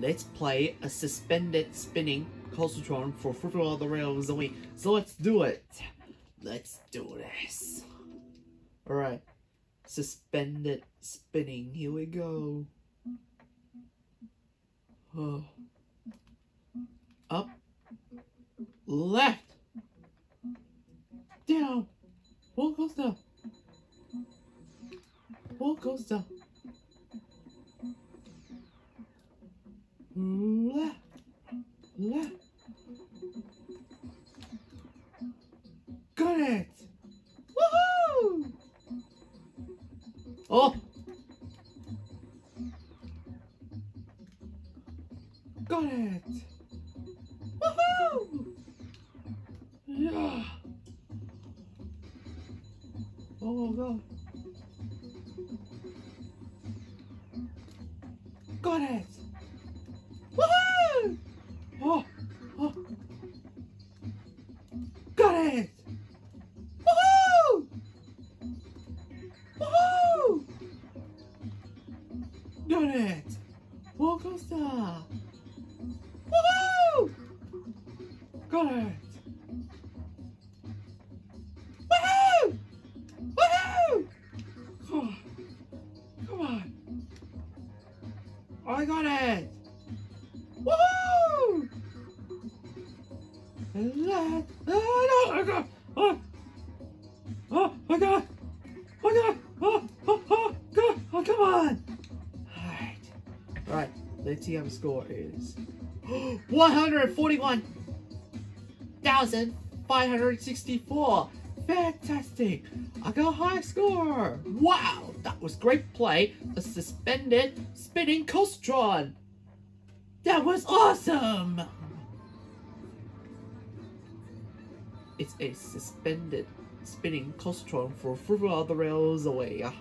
let's play a suspended spinning Coastertron for Fruit of the Rails away. So let's do it. Let's do this. Alright. Suspended spinning. Here we go. Oh. Up. Left. Down. Wall goes down. Wall Got it! Woohoo! Oh! Got it! Woohoo! Yeah! Oh god. Got it! It! Woohoo! Woohoo! Got it! Coaster! Woohoo! Got it! Woohoo! Woohoo! Come on! Come on! I got it! Oh no, I got, oh, oh, I got, oh, oh, oh, God, oh, oh, oh, oh come on. Alright, alright, let's see how score is. 141,564. Fantastic! I got a high score! Wow, that was great play. A suspended spinning Coastertron. That was awesome! It's a suspended spinning Coastertron for further the rails away. Ah.